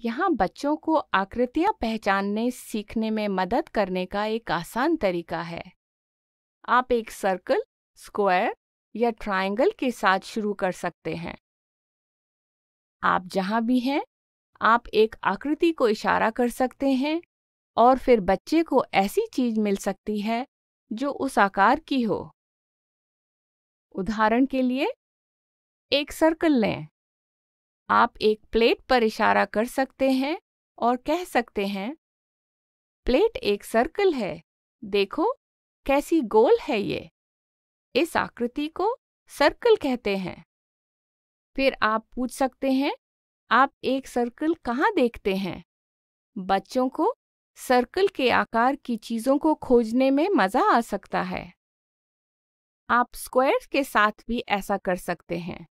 यहाँ बच्चों को आकृतियाँ पहचानने, सीखने में मदद करने का एक आसान तरीका है। आप एक सर्कल स्क्वायर या ट्रायंगल के साथ शुरू कर सकते हैं। आप जहाँ भी हैं, आप एक आकृति को इशारा कर सकते हैं और फिर बच्चे को ऐसी चीज़ मिल सकती है जो उस आकार की हो। उदाहरण के लिए, एक सर्कल लें। आप एक प्लेट पर इशारा कर सकते हैं और कह सकते हैं प्लेट एक सर्कल है। देखो, कैसी गोल है ये। इस आकृति को सर्कल कहते हैं। फिर आप पूछ सकते हैं, आप एक सर्कल कहाँ देखते हैं? बच्चों को सर्कल के आकार की चीज़ों को खोजने में मज़ा आ सकता है। आप स्क्वायर के साथ भी ऐसा कर सकते हैं।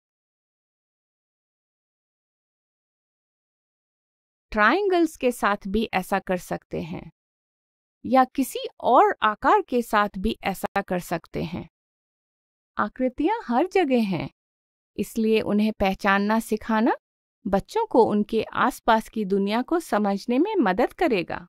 ट्रायंगल्स के साथ भी ऐसा कर सकते हैं, या किसी और आकार के साथ भी ऐसा कर सकते हैं। आकृतियाँ हर जगह हैं, इसलिए उन्हें पहचानना, सिखाना बच्चों को उनके आसपास की दुनिया को समझने में मदद करेगा।